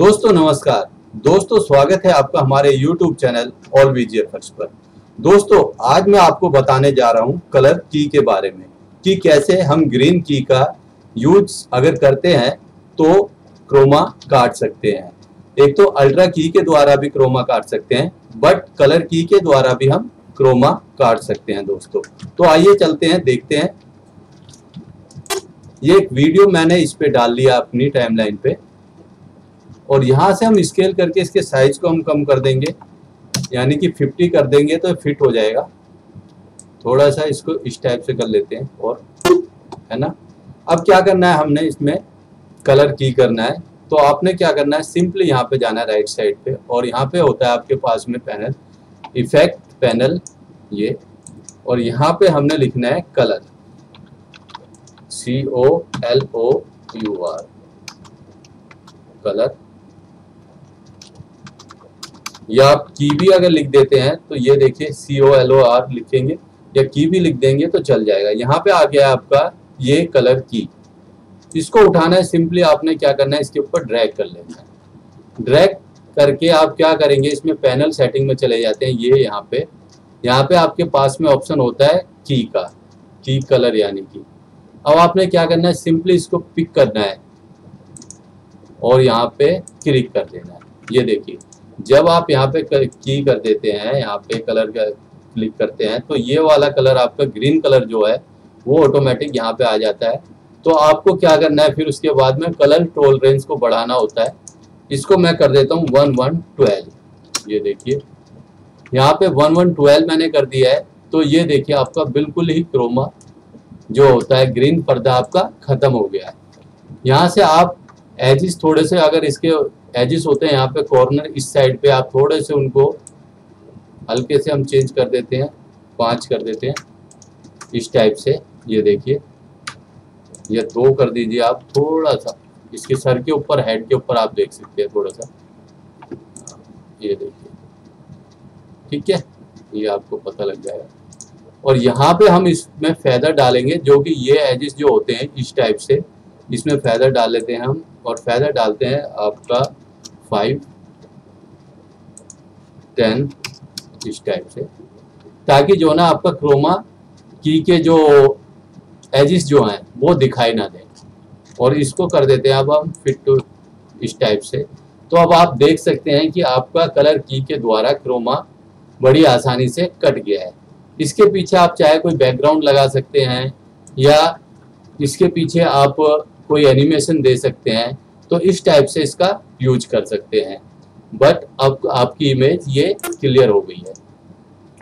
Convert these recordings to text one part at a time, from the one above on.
दोस्तों, नमस्कार। दोस्तों, स्वागत है आपका हमारे YouTube चैनल ऑल फ़र्स्ट पर। दोस्तों, आज मैं आपको बताने जा रहा हूँ कलर की के बारे में, कि कैसे हम ग्रीन की का यूज़ अगर करते हैं तो क्रोमा काट सकते हैं। एक तो अल्ट्रा की के द्वारा भी क्रोमा काट सकते हैं, बट कलर की के द्वारा भी हम क्रोमा काट सकते हैं, दोस्तों। तो आइए चलते हैं, देखते हैं। ये एक वीडियो मैंने इस पे डाल लिया अपनी टाइमलाइन पे। और यहाँ से हम स्केल करके इसके साइज़ को हम कम कर देंगे। यानी कि 50 कर देंगे तो फिट हो जाएगा। थोड़ा सा इसको इस टाइप से कर लेते हैं और, है ना? अब क्या करना है हमने इसमें? कलर की करना है। तो आपने क्या करना है? सिंपली यहाँ पे जाना है राइट साइड पे और यहाँ पे होता है आपके पास में पैनल इफ़ेक्ट पैनल ये और यहाँ पे हमने लिखना है colour C O L O U R colour या आप की भी अगर लिख देते हैं तो ये देखिए सी ओ एल ओ आर लिखेंगे, या की भी लिख देंगे तो चल जाएगा। यहाँ पे आ गया आपका ये कलर की। इसको उठाना है सिंपली आपने क्या करना है, इसके ऊपर ड्रैग कर लेना है। ड्रैग करके आप क्या करेंगे, इसमें पैनल सेटिंग में चले जाते हैं, ये यहाँ पे। यहाँ पे आपके पास में ऑप्शन होता है की का, की कलर यानी कि। अब आपने क्या करना है सिंपली इसको पिक करना है। और यहाँ पे क्लिक कर देना है। ये देखिए जब आप यहाँ पे की कर देते हैं, यहाँ पे कलर का क्लिक करते हैं तो ये वाला कलर आपका ग्रीन कलर जो है, वो ऑटोमेटिक यहाँ पे आ जाता है। तो आपको क्या करना है, फिर उसके बाद में कलर टोलरेंस को बढ़ाना होता है। इसको मैं कर देता हूँ वन वन ट्वेल्व ये देखिए। यहाँ पे वन वन ट्वेल्व मैंने कर दिया है तो ये देखिए आपका बिल्कुल ही क्रोमा जो होता है ग्रीन पर्दा आपका खत्म हो गया है। यहाँ से आप एजिस थोड़े से अगर इसके एजिस होते हैं यहाँ पे कॉर्नर इस साइड पे आप थोड़े से उनको हल्के से हम चेंज कर देते हैं, पाँच कर देते हैं, इस टाइप से, ये देखिए, ये दो कर दीजिए आप थोड़ा सा, इसके सर के ऊपर हेड के ऊपर आप देख सकते हैं थोड़ा सा, ये देखिए, ठीक है, ये आपको पता लग जाएगा, और यहाँ पे हम इसमें फैदर डालेंगे, जो कि ये एजिस जो होते हैं इस टाइप से, इसमें फैदर डाल लेते हैं हम, और फैदर डालते हैं आपका फाइव टेन इस टाइप से। ताकि जो ना आपका क्रोमा की के जो एजिस जो हैं, वो दिखाई ना दें। और इसको कर देते हैं अब हम फिट टू इस टाइप से। तो अब आप देख सकते हैं कि आपका कलर की के द्वारा क्रोमा बड़ी आसानी से कट गया है। इसके पीछे आप चाहे कोई बैकग्राउंड लगा सकते हैं, या इसके पीछे आप कोई एनिमेशन दे सकते हैं। तो इस टाइप से इसका यूज़ कर सकते हैं। बट अब आपकी इमेज ये क्लियर हो गई है।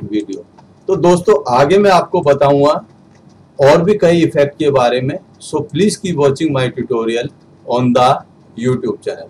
वीडियो तो दोस्तों, आगे मैं आपको बताऊँगा और भी कई इफ़ेक्ट के बारे में। So please keep watching my tutorial on the YouTube channel